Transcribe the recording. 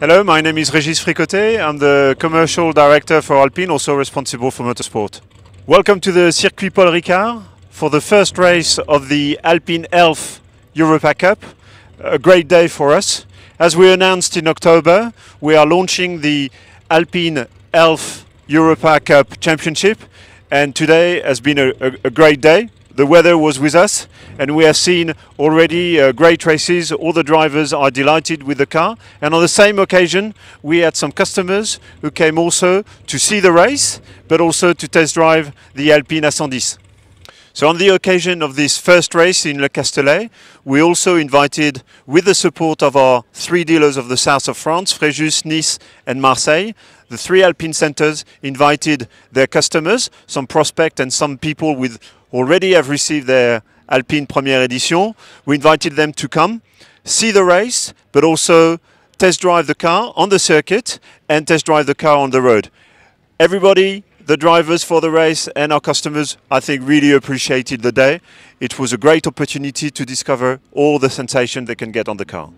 Hello, my name is Régis Fricotet. I'm the commercial director for Alpine, also responsible for motorsport. Welcome to the Circuit Paul Ricard for the first race of the Alpine Elf Europa Cup. A great day for us. As we announced in October, we are launching the Alpine Elf Europa Cup Championship, and today has been a, a, a great day the weather was with us and we have seen already uh, great races. All the drivers are delighted with the car. And on the same occasion, we had some customers who came also to see the race, but also to test drive the Alpine A110. So on the occasion of this first race in Le Castellet, we also invited, with the support of our three dealers of the south of France, Fréjus, Nice and Marseille, the three Alpine centers invited their customers, some prospect and some people with already have received their Alpine Première Edition. We invited them to come, see the race, but also test drive the car on the circuit and test drive the car on the road. Everybody, the drivers for the race and our customers, I think really appreciated the day. It was a great opportunity to discover all the sensation they can get on the car.